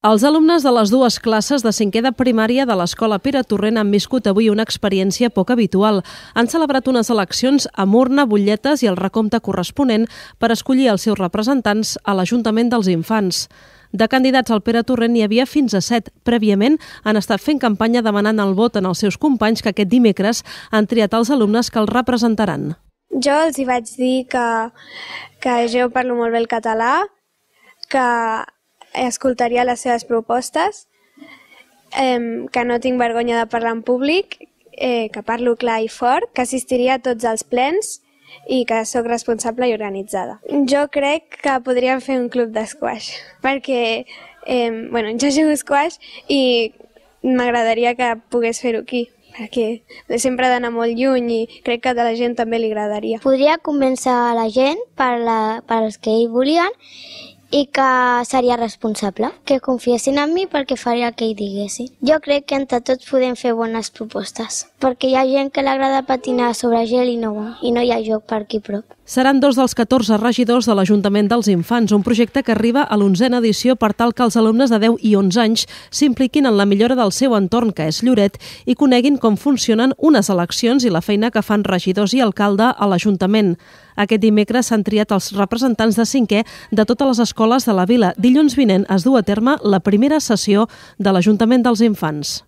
Els alumnes de les dues classes de cinquè de primària de l'Escola Pere Torrent han viscut avui una experiència poc habitual. Han celebrat unes eleccions amb urna, butlletes i el recompte corresponent per escollir els seus representants a l'Ajuntament dels Infants. De candidats al Pere Torrent n'hi havia fins a set. Prèviament han estat fent campanya demanant el vot en els seus companys que aquest dimecres han triat els alumnes que els representaran. Jo els hi vaig dir que, que jo parlo molt bé el català, que escoltaria les seves propostes, eh, que no tinc vergonya de parlar en públic, eh, que parlo clar i fort, que assistiria a tots els plens i que sóc responsable i organitzada. Jo crec que podríem fer un club d'esquash, perquè eh, bueno, jo jugo squash i m'agradaria que pogués fer-ho aquí perquè sempre ha d'anar molt lluny i crec que a la gent també li agradaria. Podria convèncer a la gent per, la, per als que ell volien i que seria responsable, que confiessin en mi perquè faria el que ell diguessin. Jo crec que entre tots podem fer bones propostes, perquè hi ha gent que l'agrada patinar sobre gel i no, i no hi ha joc per aquí prop. Seran dos dels 14 regidors de l'Ajuntament dels Infants, un projecte que arriba a l'onzena edició per tal que els alumnes de 10 i 11 anys s'impliquin en la millora del seu entorn, que és Lloret, i coneguin com funcionen unes eleccions i la feina que fan regidors i alcalde a l'Ajuntament. Aquest dimecres s'han triat els representants de cinquè de totes les escoles de la vila. Dilluns vinent es du a terme la primera sessió de l'Ajuntament dels Infants.